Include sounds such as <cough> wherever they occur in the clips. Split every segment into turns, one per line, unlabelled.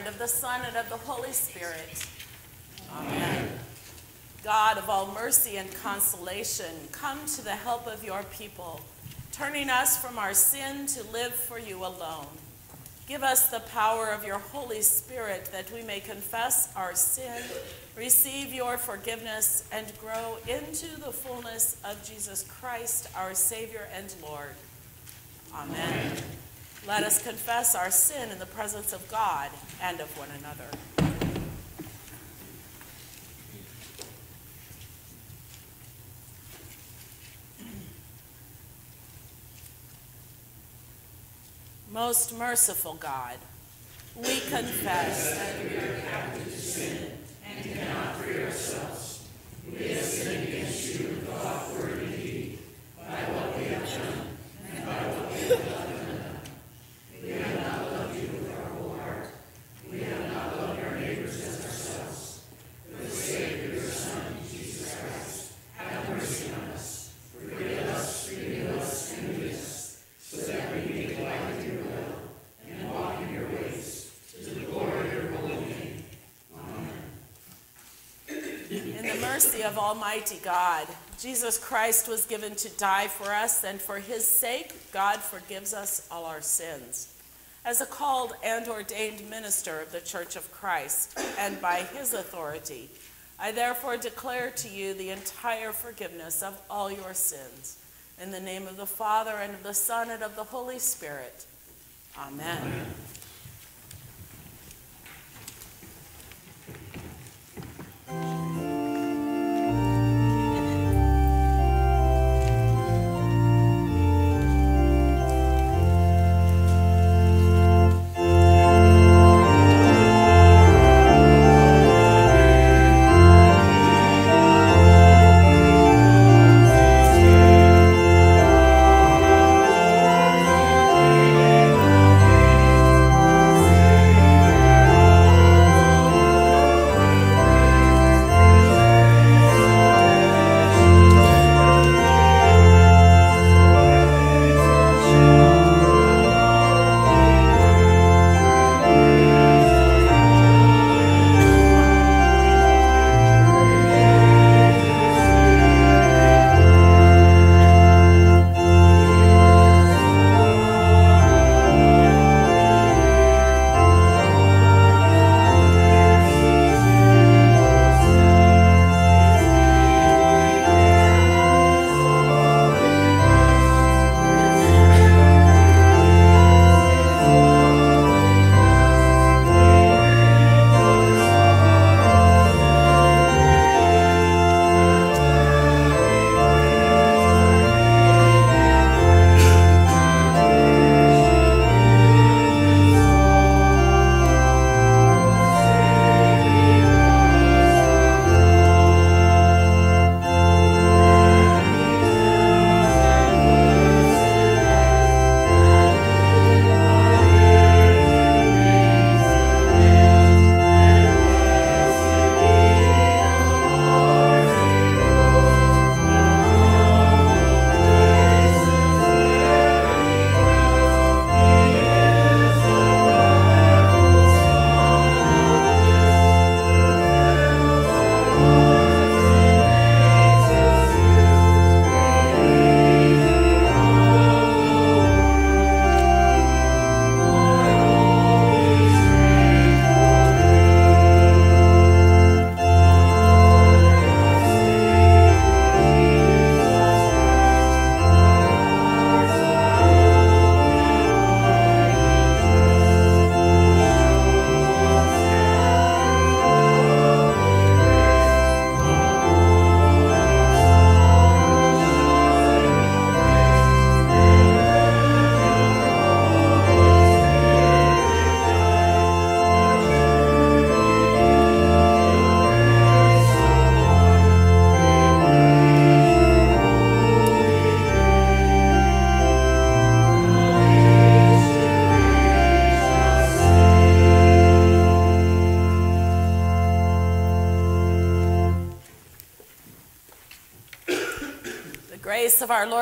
And of the Son, and of the Holy Spirit. Amen. God of all mercy and consolation, come to the help of your people, turning us from our sin to live for you alone. Give us the power of your Holy Spirit that we may confess our sin, receive your forgiveness, and grow into the fullness of Jesus Christ, our Savior and Lord. Amen. Amen. Let us confess our sin in the presence of God and of one another. Most merciful God, we confess that we are captive to sin and cannot free ourselves. We have sinned against you in thought, word, and deed, by what we have done and by what we have done we have not loved you with our whole heart. We have not loved our neighbors as ourselves. For the sake of your Son, Jesus Christ, have mercy on us. Forgive us, forgive us, and lead us, so that we may delight in your will and walk in your ways, to the glory of your holy name. Amen. In the mercy of Almighty God, Jesus Christ was given to die for us, and for his sake, God forgives us all our sins. As a called and ordained minister of the Church of Christ, and by his authority, I therefore declare to you the entire forgiveness of all your sins. In the name of the Father, and of the Son, and of the Holy Spirit. Amen. Amen.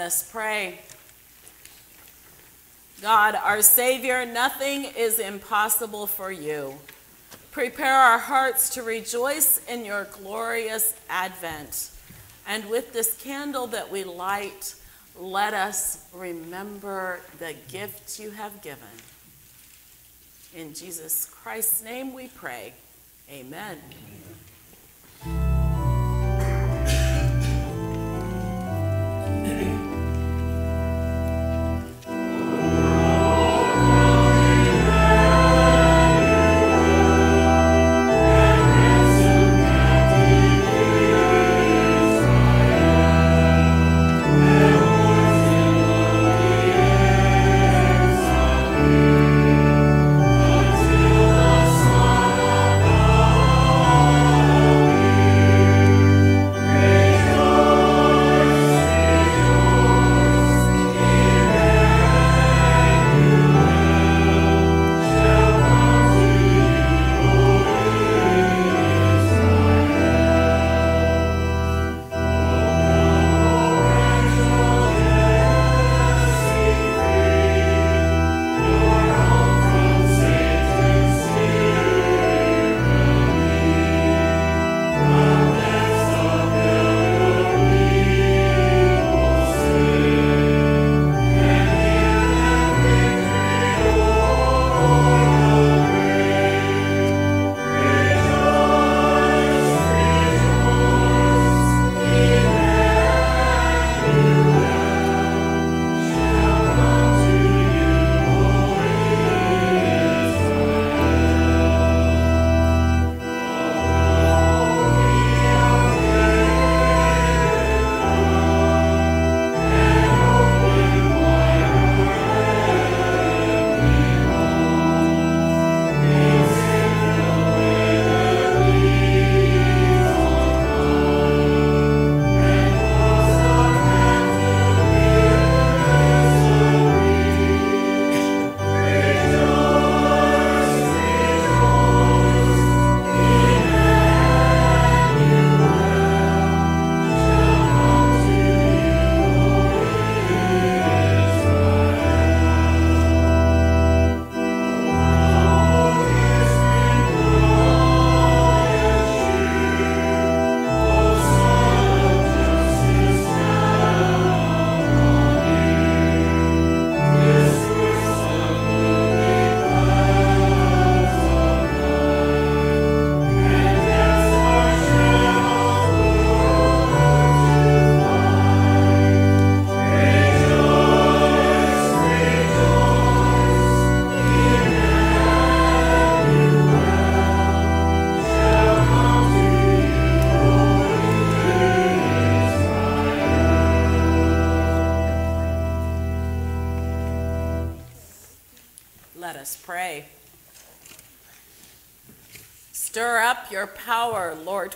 Us pray. God, our Savior, nothing is impossible for you. Prepare our hearts to rejoice in your glorious advent. And with this candle that we light, let us remember the gift you have given. In Jesus Christ's name we pray. Amen.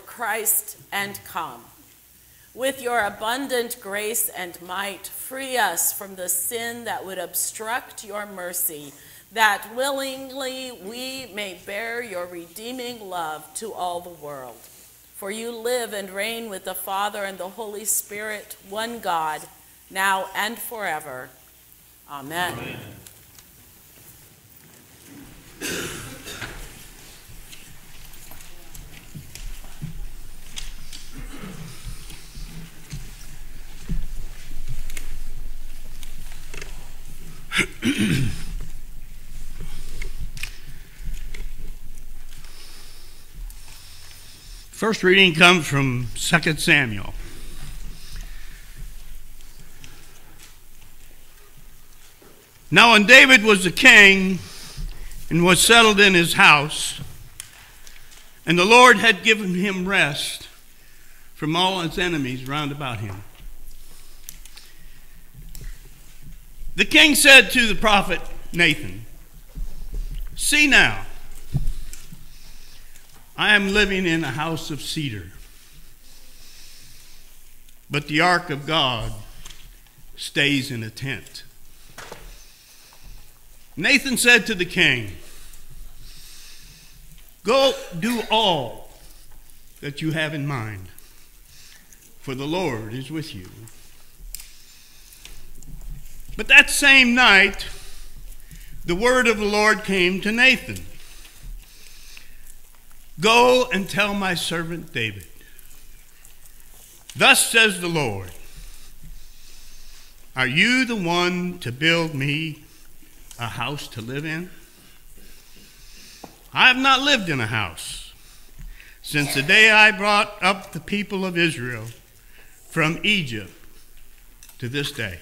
Christ and come. With your abundant grace and might, free us from the sin that would obstruct your mercy, that willingly we may bear your redeeming love to all the world. For you live and reign with the Father and the Holy Spirit, one God, now and forever. Amen. Amen. <clears throat>
First reading comes from 2 Samuel. Now, when David was the king and was settled in his house, and the Lord had given him rest from all his enemies round about him. The king said to the prophet Nathan, See now, I am living in a house of cedar, but the ark of God stays in a tent. Nathan said to the king, Go do all that you have in mind, for the Lord is with you. But that same night, the word of the Lord came to Nathan Go and tell my servant David, Thus says the Lord, Are you the one to build me a house to live in? I have not lived in a house since the day I brought up the people of Israel from Egypt to this day.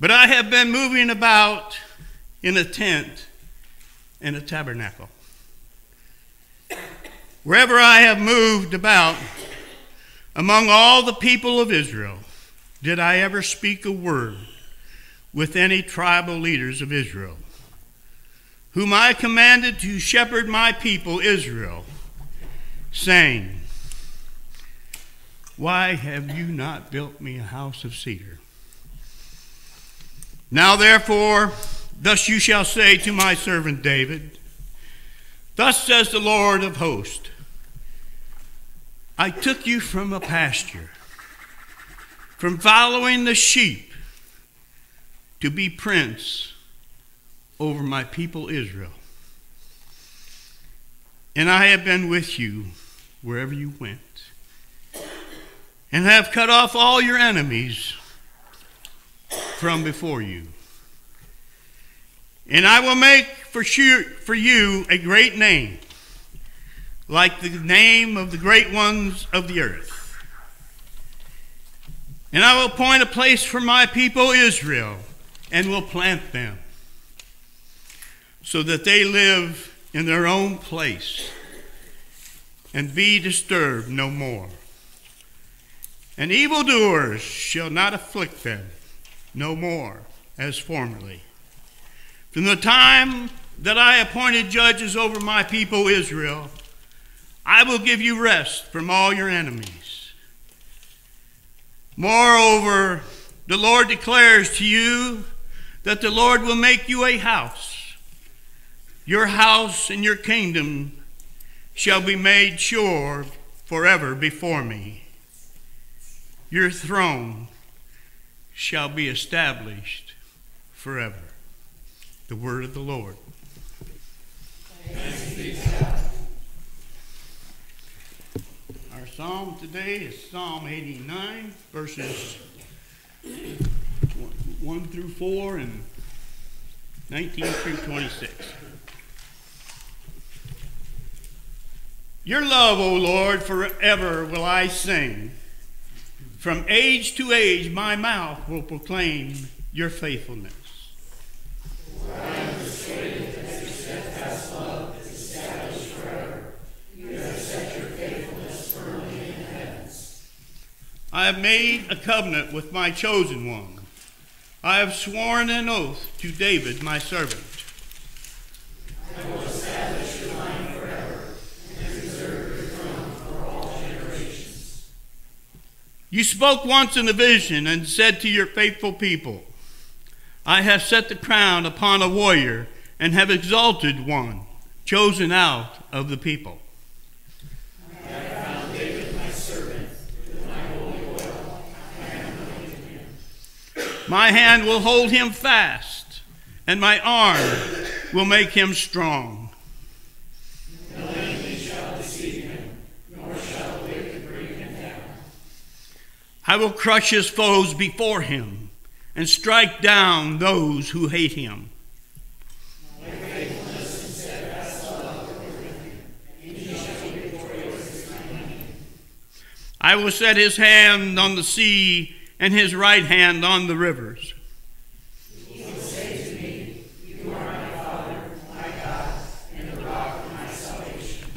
But I have been moving about in a tent and a tabernacle. Wherever I have moved about among all the people of Israel, did I ever speak a word with any tribal leaders of Israel, whom I commanded to shepherd my people Israel, saying, Why have you not built me a house of cedar? Now therefore, thus you shall say to my servant David, Thus says the Lord of hosts, I took you from a pasture, from following the sheep, to be prince over my people Israel. And I have been with you wherever you went, and have cut off all your enemies from before you. And I will make for, sure, for you a great name, like the name of the great ones of the earth. And I will appoint a place for my people Israel, and will plant them, so that they live in their own place and be disturbed no more. And evildoers shall not afflict them no more as formerly. From the time that I appointed judges over my people Israel, I will give you rest from all your enemies. Moreover, the Lord declares to you that the Lord will make you a house. Your house and your kingdom shall be made sure forever before me. Your throne shall be established forever. The word of the Lord. Our psalm today is Psalm 89, verses 1 through 4 and 19 through 26. Your love, O Lord, forever will I sing. From age to age, my mouth will proclaim your faithfulness. I have made a covenant with my chosen one. I have sworn an oath to David, my servant.
I will establish your line forever and preserve your throne for all generations.
You spoke once in a vision and said to your faithful people, I have set the crown upon a warrior and have exalted one, chosen out of the people. My hand will hold him fast, and my arm will make him strong.
No enemy shall deceive him, nor shall wicked bring him down.
I will crush his foes before him and strike down those who hate him. I will set his hand on the sea and his right hand on the rivers.
He will say to me, You are my Father, my God, and the rock of my salvation.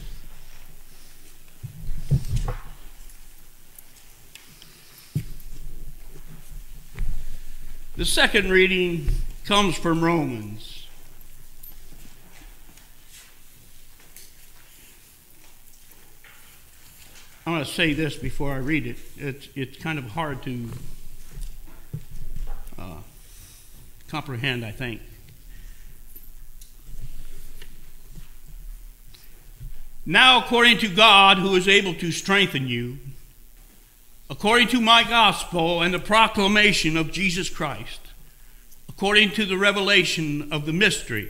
The second reading comes from Romans. I want to say this before I read it. It's, it's kind of hard to uh, comprehend, I think. Now, according to God, who is able to strengthen you, according to my gospel and the proclamation of Jesus Christ, according to the revelation of the mystery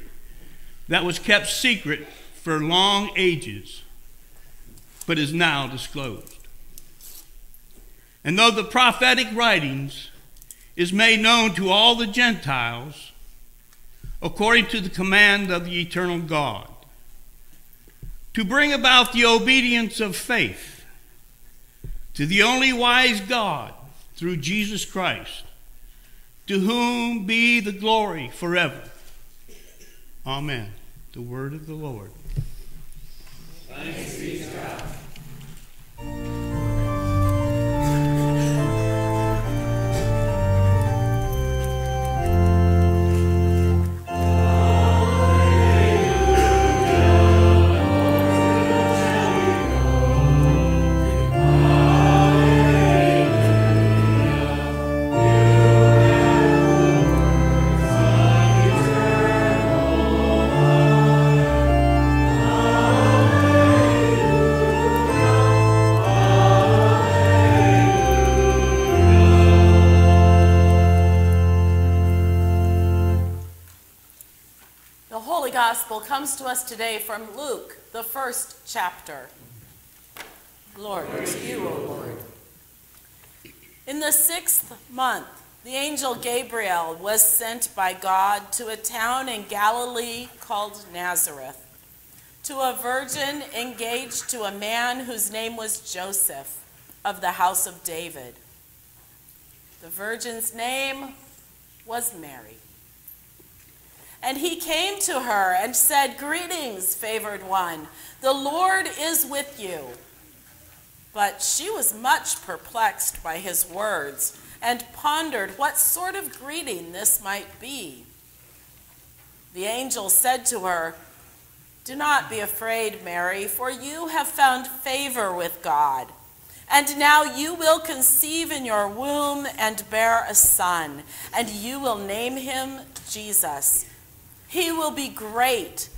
that was kept secret for long ages, but is now disclosed. And though the prophetic writings is made known to all the Gentiles, according to the command of the eternal God, to bring about the obedience of faith to the only wise God through Jesus Christ, to whom be the glory forever. Amen. The word of the Lord.
Thanks be to God.
Today from Luke, the first chapter. Glory to you, O Lord. In the sixth month, the angel Gabriel was sent by God to a town in Galilee called Nazareth, to a virgin engaged to a man whose name was Joseph of the house of David. The virgin's name was Mary. And he came to her and said, Greetings, favored one, the Lord is with you. But she was much perplexed by his words and pondered what sort of greeting this might be. The angel said to her, Do not be afraid, Mary, for you have found favor with God. And now you will conceive in your womb and bear a son, and you will name him Jesus. He will be great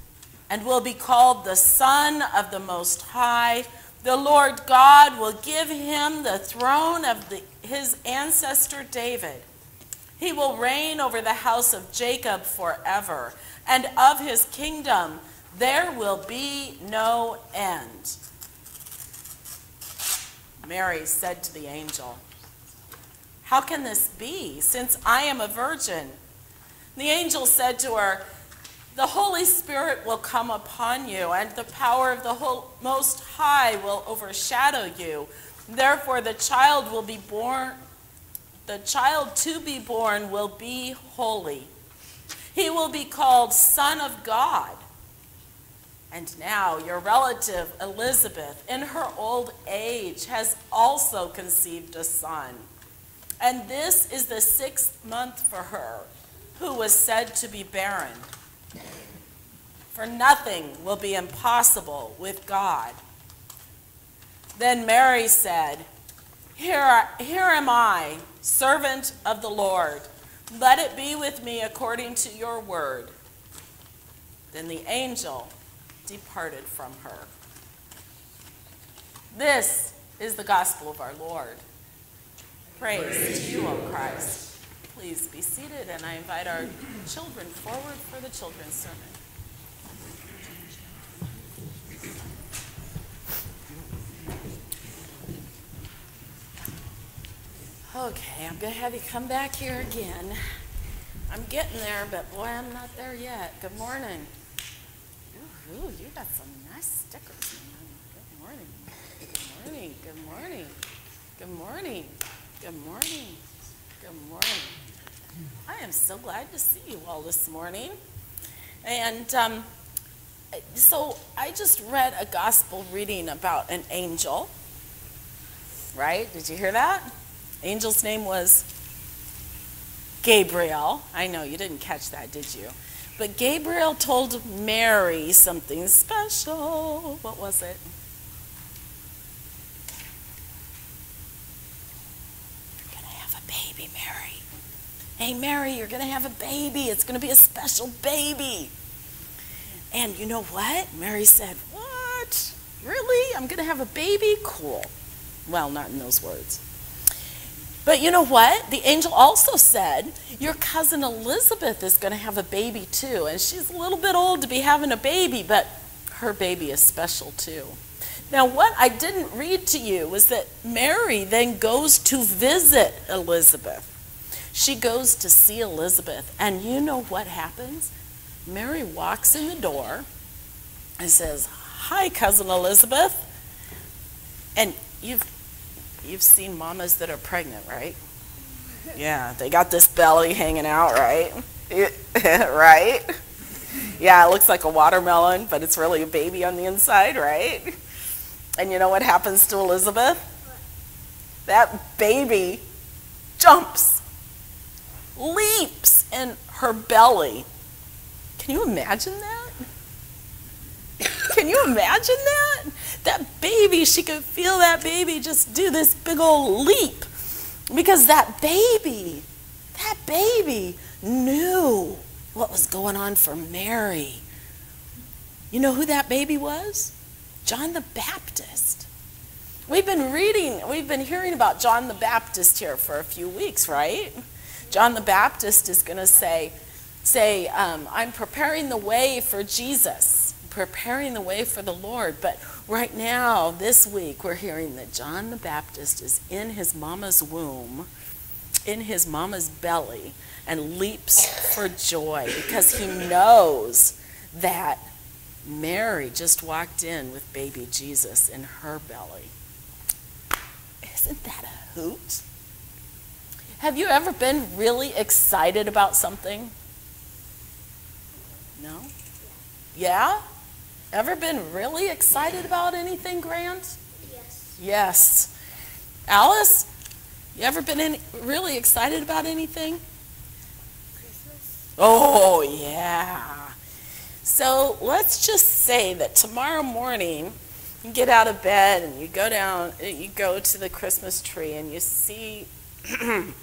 and will be called the Son of the Most High. The Lord God will give him the throne of the, his ancestor David. He will reign over the house of Jacob forever, and of his kingdom there will be no end. Mary said to the angel, How can this be, since I am a virgin? The angel said to her, the Holy Spirit will come upon you, and the power of the Most High will overshadow you. Therefore, the child will be born, the child to be born will be holy. He will be called Son of God. And now, your relative Elizabeth, in her old age, has also conceived a son. And this is the sixth month for her, who was said to be barren for nothing will be impossible with God. Then Mary said, here, here am I, servant of the Lord. Let it be with me according to your word. Then the angel departed from her. This is the gospel of our Lord. Praise, Praise to you, O Christ. Please be seated, and I invite our children forward for the children's sermon. Okay, I'm going to have you come back here again. I'm getting there, but boy, I'm not there yet. Good morning. Ooh, you got some nice stickers. Good morning. Good morning. Good morning. Good morning. Good morning. Good morning. I am so glad to see you all this morning. And um, so I just read a gospel reading about an angel. Right? Did you hear that? Angel's name was Gabriel. I know you didn't catch that, did you? But Gabriel told Mary something special. What was it? You're going to have a baby, Mary. Hey, Mary, you're going to have a baby. It's going to be a special baby. And you know what? Mary said, What? Really? I'm going to have a baby? Cool. Well, not in those words. But you know what? The angel also said, Your cousin Elizabeth is going to have a baby too. And she's a little bit old to be having a baby, but her baby is special too. Now, what I didn't read to you was that Mary then goes to visit Elizabeth. She goes to see Elizabeth. And you know what happens? Mary walks in the door and says, Hi, cousin Elizabeth. And you've you've seen mamas that are pregnant, right? Yeah, they got this belly hanging out, right? <laughs> right? Yeah, it looks like a watermelon, but it's really a baby on the inside, right? And you know what happens to Elizabeth? That baby jumps, leaps in her belly. Can you imagine that? Can you imagine that? That baby, she could feel that baby just do this big old leap. Because that baby, that baby knew what was going on for Mary. You know who that baby was? John the Baptist. We've been reading, we've been hearing about John the Baptist here for a few weeks, right? John the Baptist is going to say, say, um, I'm preparing the way for Jesus, preparing the way for the Lord. But right now, this week, we're hearing that John the Baptist is in his mama's womb, in his mama's belly, and leaps for joy because he knows that Mary just walked in with baby Jesus in her belly. Isn't that a hoot? Have you ever been really excited about something? No? Yeah? Ever been really excited about anything, Grant?
Yes.
Yes. Alice, you ever been any, really excited about anything?
Christmas.
Oh, yeah. So let's just say that tomorrow morning you get out of bed and you go down, uh, you go to the Christmas tree and you see <clears throat> the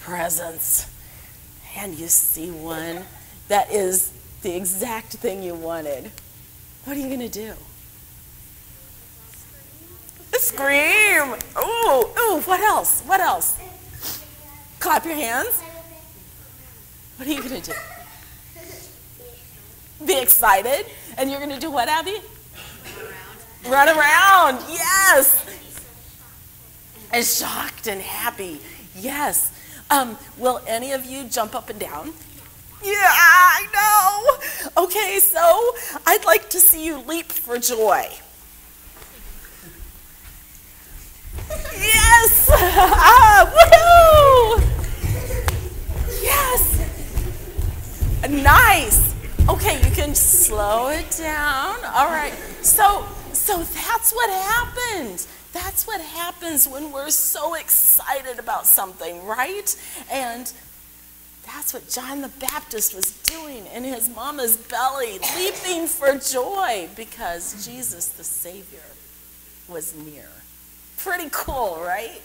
presents and you see one that is the exact thing you wanted. What are you going to do? Scream! Ooh, ooh, what else? What else? Clap your hands. What are you going to do? Be excited. And you're going to do what, Abby? Run around. Yes. And shocked and happy. Yes. Um, will any of you jump up and down? Yeah, I know. Okay, so I'd like to see you leap for joy. Yes! <laughs> Ah, woohoo! Yes! Nice. Okay, you can slow it down. All right. So, so that's what happens. That's what happens when we're so excited about something, right? And that's what John the Baptist was doing in his mama's belly, leaping for joy because Jesus the Savior was near. Pretty cool, right?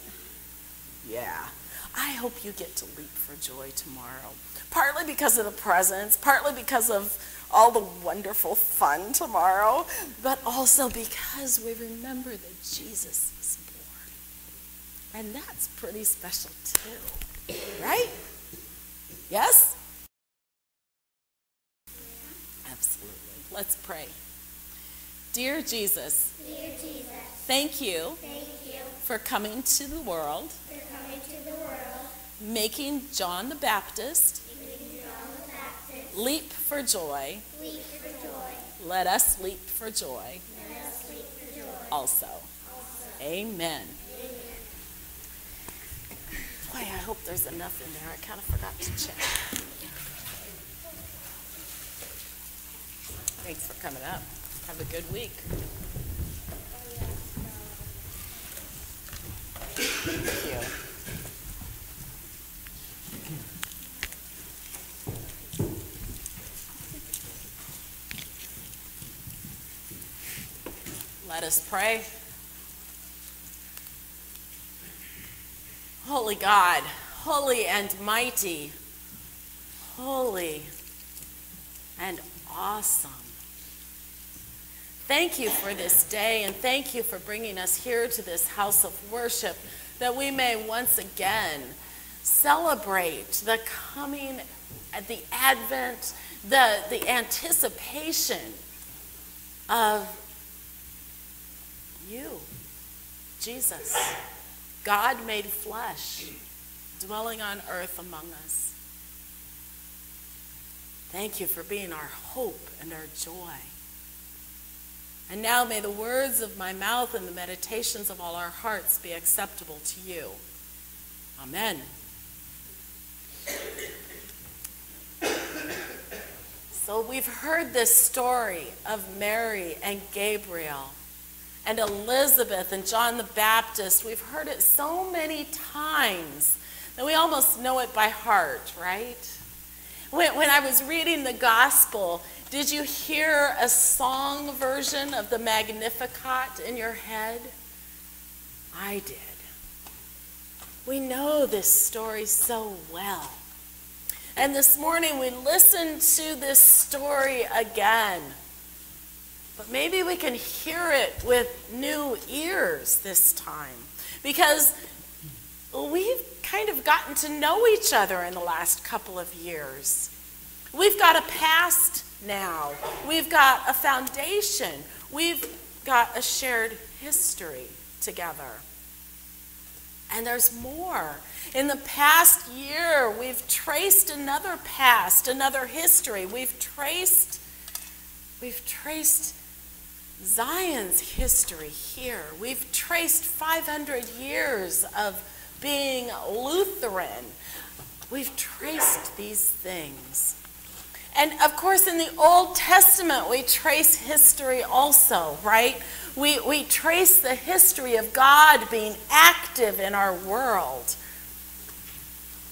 Yeah. I hope you get to leap for joy tomorrow. Partly because of the presents, partly because of all the wonderful fun tomorrow, but also because we remember that Jesus is born. And that's pretty special too, right? Yes? Absolutely. Let's pray. Dear Jesus,
Dear Jesus,
thank you
thank you
for coming to the world,
for coming to the world,
making John the Baptist
making John the Baptist
leap for joy.
leap for joy.
Let us leap for joy
Let us leap for joy.
also. Amen. Boy, I hope there's enough in there. I kind of forgot to check. Thanks for coming up. Have a good week. Thank you. Let us pray. Holy God, holy and mighty, holy and awesome. Thank you for this day, and thank you for bringing us here to this house of worship that we may once again celebrate the coming, uh, the advent, the, the anticipation of you, Jesus, God made flesh, dwelling on earth among us. Thank you for being our hope and our joy. And now may the words of my mouth and the meditations of all our hearts be acceptable to you. Amen. So we've heard this story of Mary and Gabriel and Elizabeth and John the Baptist. We've heard it so many times that we almost know it by heart, right? When, when I was reading the gospel, did you hear a song version of the Magnificat in your head? I did. We know this story so well. And this morning we listened to this story again. But maybe we can hear it with new ears this time. Because we've kind of gotten to know each other in the last couple of years. We've got a past now, we've got a foundation, we've got a shared history together. And there's more. In the past year, we've traced another past, another history. We've traced we've traced Zion's history here. We've traced 500 years of being Lutheran. We've traced these things. And of course, in the Old Testament, we trace history also, right? We, we trace the history of God being active in our world.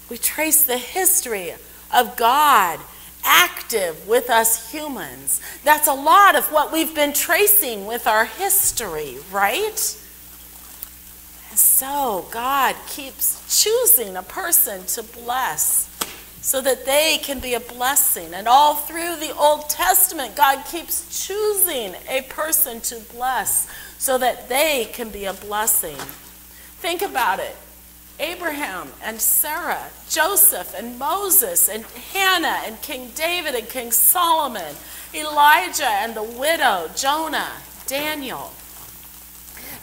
We trace the history of God active with us humans. That's a lot of what we've been tracing with our history, right? And so God keeps choosing a person to bless so that they can be a blessing. And all through the Old Testament, God keeps choosing a person to bless so that they can be a blessing. Think about it. Abraham and Sarah, Joseph and Moses and Hannah and King David and King Solomon, Elijah and the widow, Jonah, Daniel.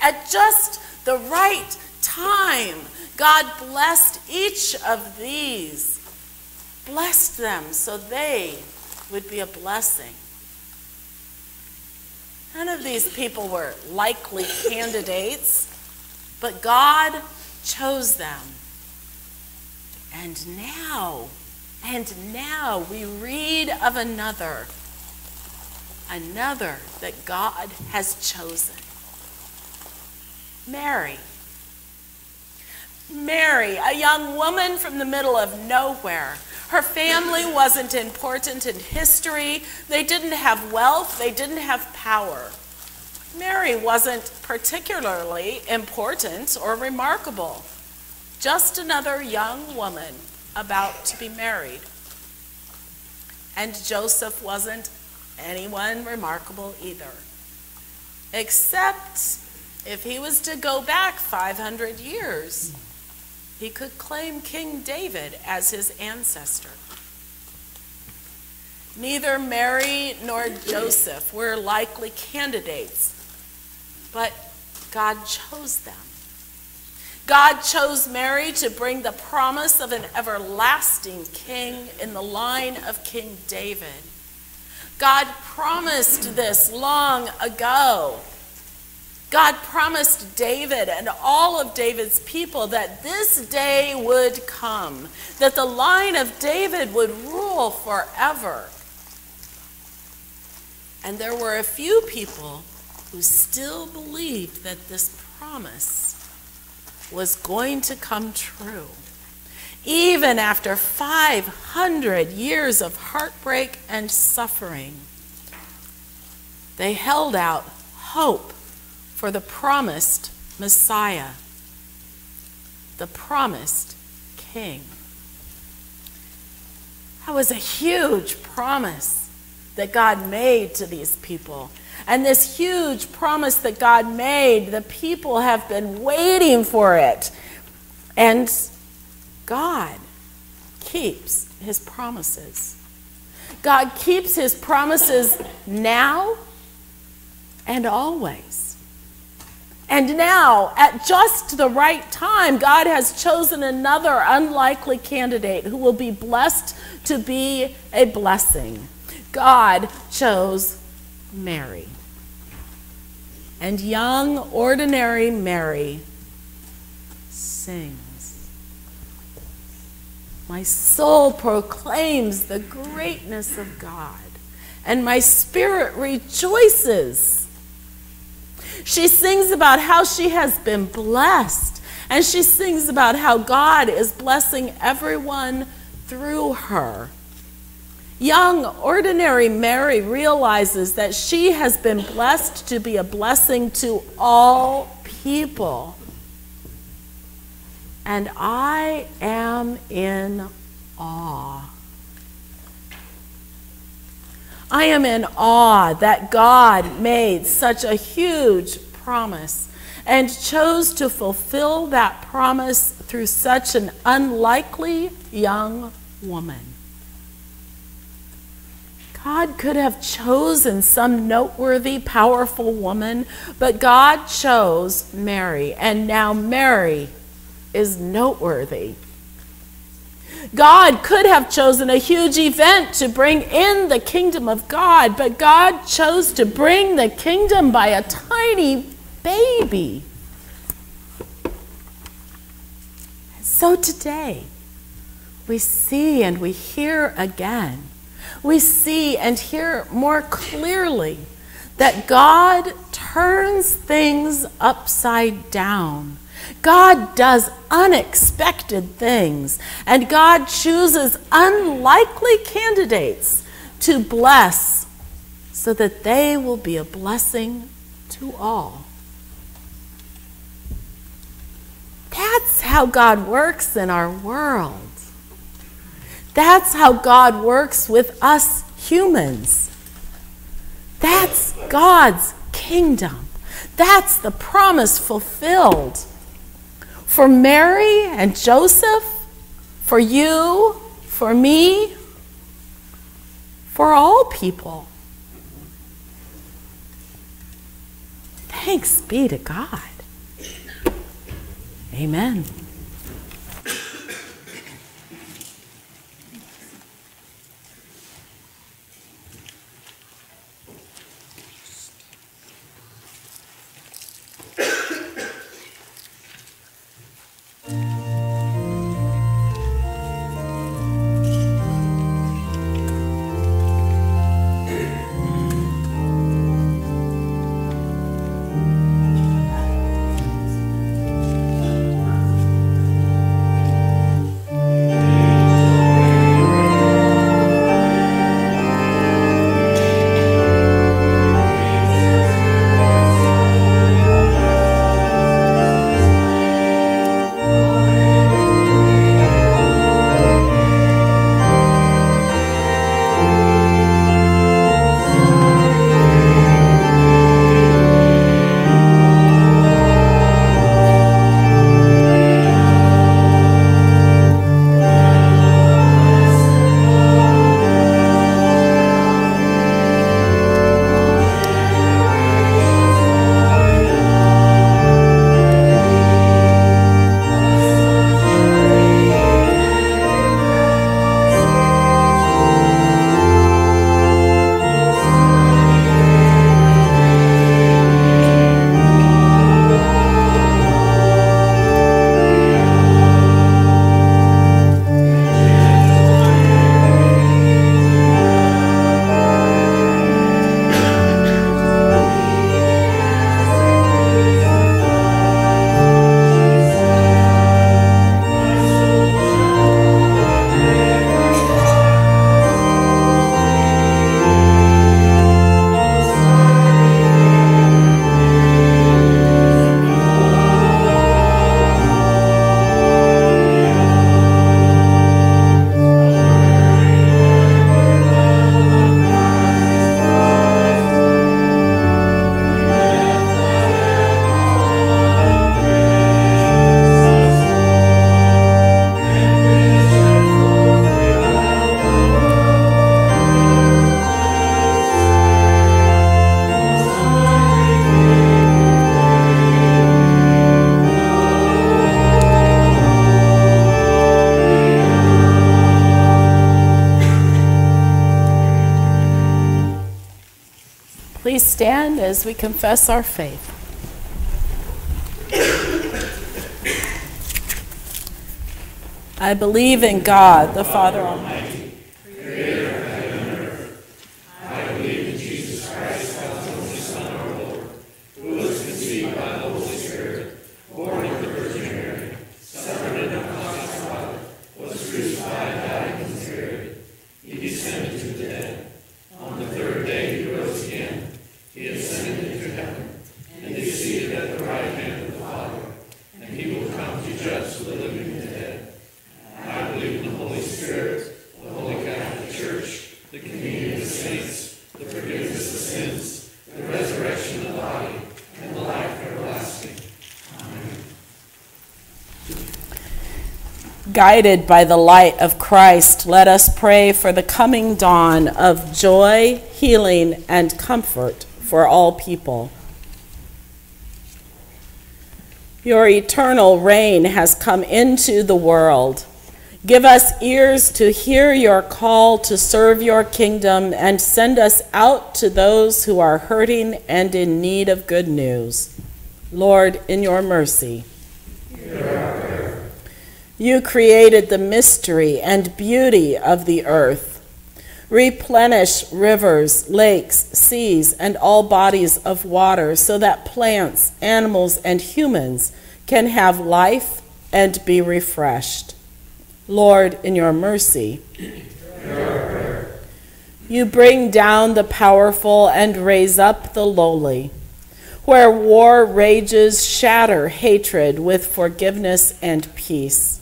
At just the right time, God blessed each of these, blessed them so they would be a blessing. None of these people were likely candidates, but God chose them. And now, and now we read of another, another that God has chosen Mary. Mary, a young woman from the middle of nowhere. Her family wasn't important in history. They didn't have wealth. They didn't have power. Mary wasn't particularly important or remarkable, just another young woman about to be married. And Joseph wasn't anyone remarkable either, except if he was to go back 500 years, he could claim King David as his ancestor. Neither Mary nor Joseph were likely candidates but God chose them. God chose Mary to bring the promise of an everlasting king in the line of King David. God promised this long ago. God promised David and all of David's people that this day would come, that the line of David would rule forever. And there were a few people who still believed that this promise was going to come true. Even after 500 years of heartbreak and suffering, they held out hope for the promised Messiah, the promised King. That was a huge promise that God made to these people. And this huge promise that God made, the people have been waiting for it. And God keeps his promises. God keeps his promises now and always. And now, at just the right time, God has chosen another unlikely candidate who will be blessed to be a blessing. God chose Mary. And young, ordinary Mary sings. My soul proclaims the greatness of God, and my spirit rejoices. She sings about how she has been blessed, and she sings about how God is blessing everyone through her. Young, ordinary Mary realizes that she has been blessed to be a blessing to all people. And I am in awe. I am in awe that God made such a huge promise and chose to fulfill that promise through such an unlikely young woman. God could have chosen some noteworthy, powerful woman, but God chose Mary, and now Mary is noteworthy. God could have chosen a huge event to bring in the kingdom of God, but God chose to bring the kingdom by a tiny baby. So today, we see and we hear again, we see and hear more clearly that God turns things upside down God does unexpected things, and God chooses unlikely candidates to bless so that they will be a blessing to all. That's how God works in our world. That's how God works with us humans. That's God's kingdom. That's the promise fulfilled for Mary and Joseph, for you, for me, for all people. Thanks be to God. Amen. We confess our faith. I believe in God, the Father Almighty, creator of heaven and earth. I believe in Jesus Christ, God's only Son, our Lord, who was conceived by the Holy Spirit, born of the Virgin Mary, suffered in the Pontius Pilate, was crucified, died, and was buried. He descended to the dead. On the third day he rose again. He ascended into heaven, and is seated at the right hand of the Father. And he will come to judge the living and the dead. I believe in the Holy Spirit, the Holy Catholic Church, the communion of the saints, the forgiveness of sins, the resurrection of the body, and the life everlasting. Amen. Guided by the light of Christ, let us pray for the coming dawn of joy, healing, and comfort for all people. Your eternal reign has come into the world. Give us ears to hear your call to serve your kingdom and send us out to those who are hurting and in need of good news. Lord, in your mercy. You created the mystery and beauty of the earth. Replenish rivers, lakes, seas, and all bodies of water so that plants, animals, and humans can have life and be refreshed. Lord, in your mercy. You bring down the powerful and raise up the lowly. Where war rages, shatter hatred with forgiveness and peace.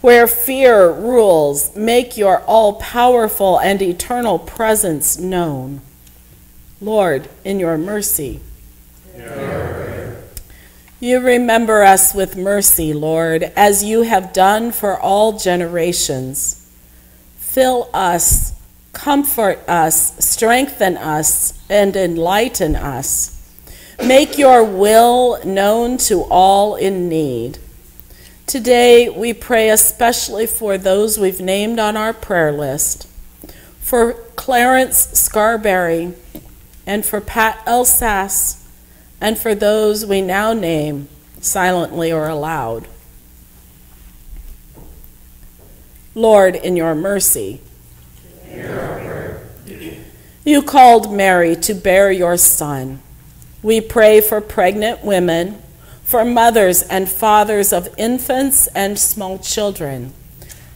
Where fear rules, make your all powerful and eternal presence known. Lord, in your mercy. You remember us with mercy, Lord, as you have done for all generations. Fill us, comfort us, strengthen us, and enlighten us. Make your will known to all in need. Today, we pray especially for those we've named on our prayer list for Clarence Scarberry and for Pat Elsass and for those we now name silently or aloud. Lord, in your mercy, you called Mary to bear your son. We pray for pregnant women, for mothers and fathers of infants and small children,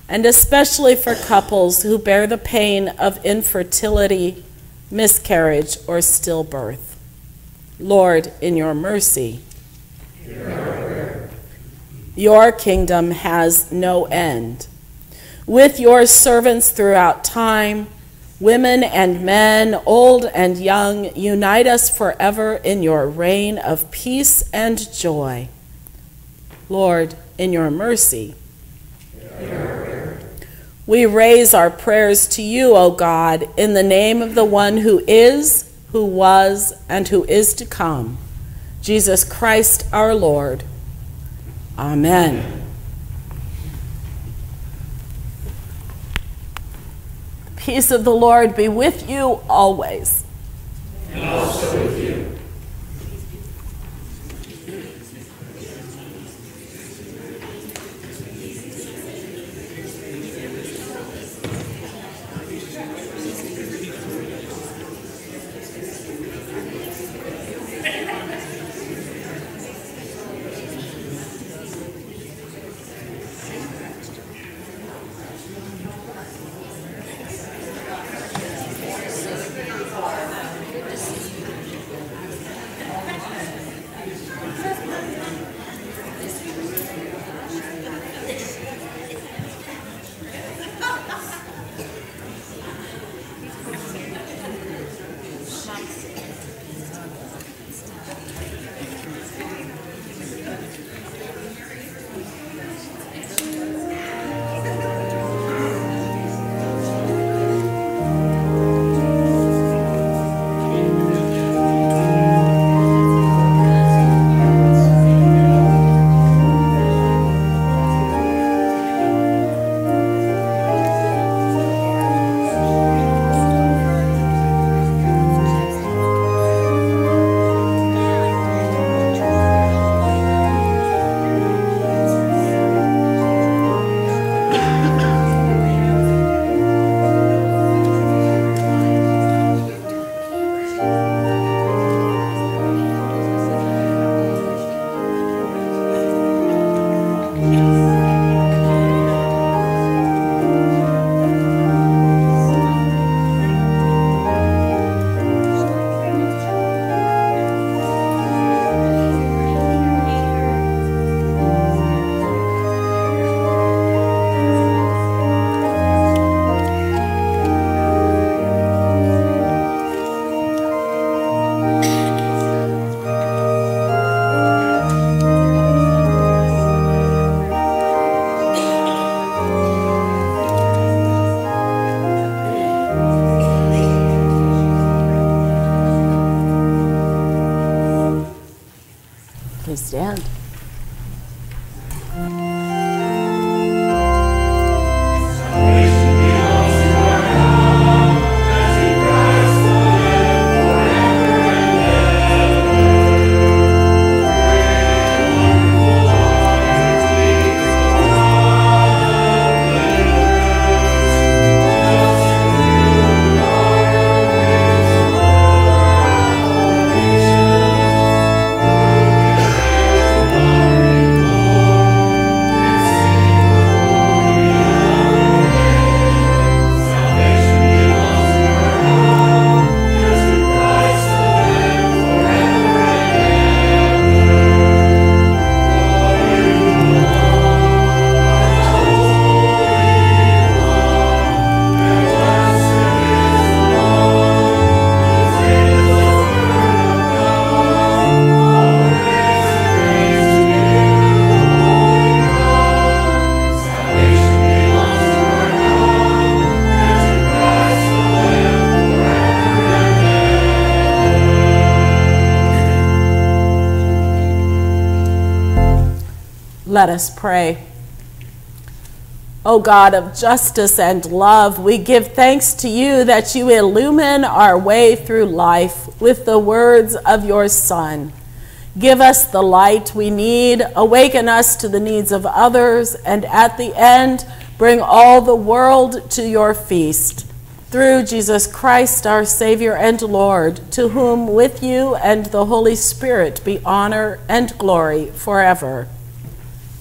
and especially for couples who bear the pain of infertility, miscarriage, or stillbirth. Lord, in your mercy. Your kingdom has no end. With your servants throughout time, women and men, old and young, unite us forever in your reign of peace and joy. Lord, in your mercy. We raise our prayers to you, O God, in the name of the one who is who was, and who is to come, Jesus Christ our Lord. Amen. Peace of the Lord be with you always.
And also with you.
Let us pray. O God of justice and love, we give thanks to you that you illumine our way through life with the words of your Son. Give us the light we need, awaken us to the needs of others, and at the end, bring all the world to your feast. Through Jesus Christ, our Savior and Lord, to whom with you and the Holy Spirit be honor and glory forever.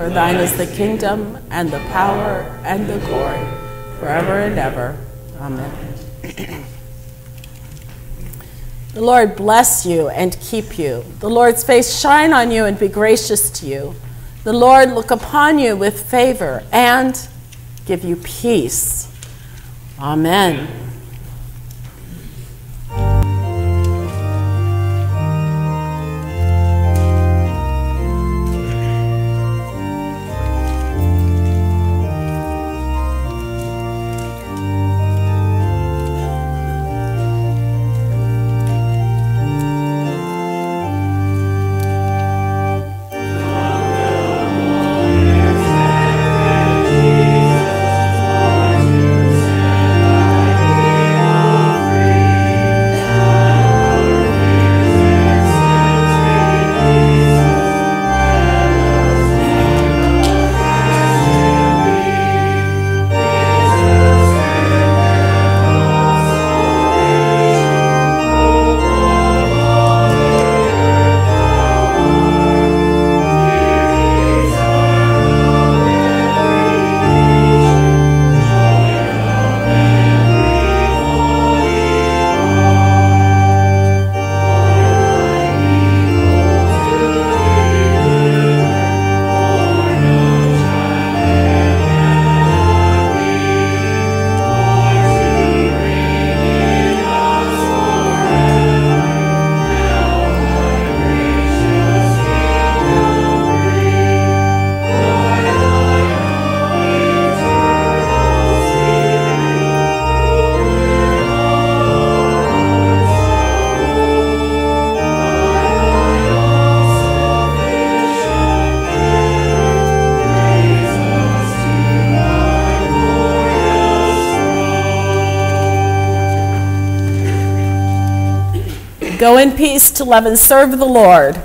For thine is the kingdom and the power and the glory forever and ever. Amen. <clears throat> the Lord bless you and keep you. The Lord's face shine on you and be gracious to you. The Lord look upon you with favor and give you peace. Amen. Go in peace to love and serve the Lord.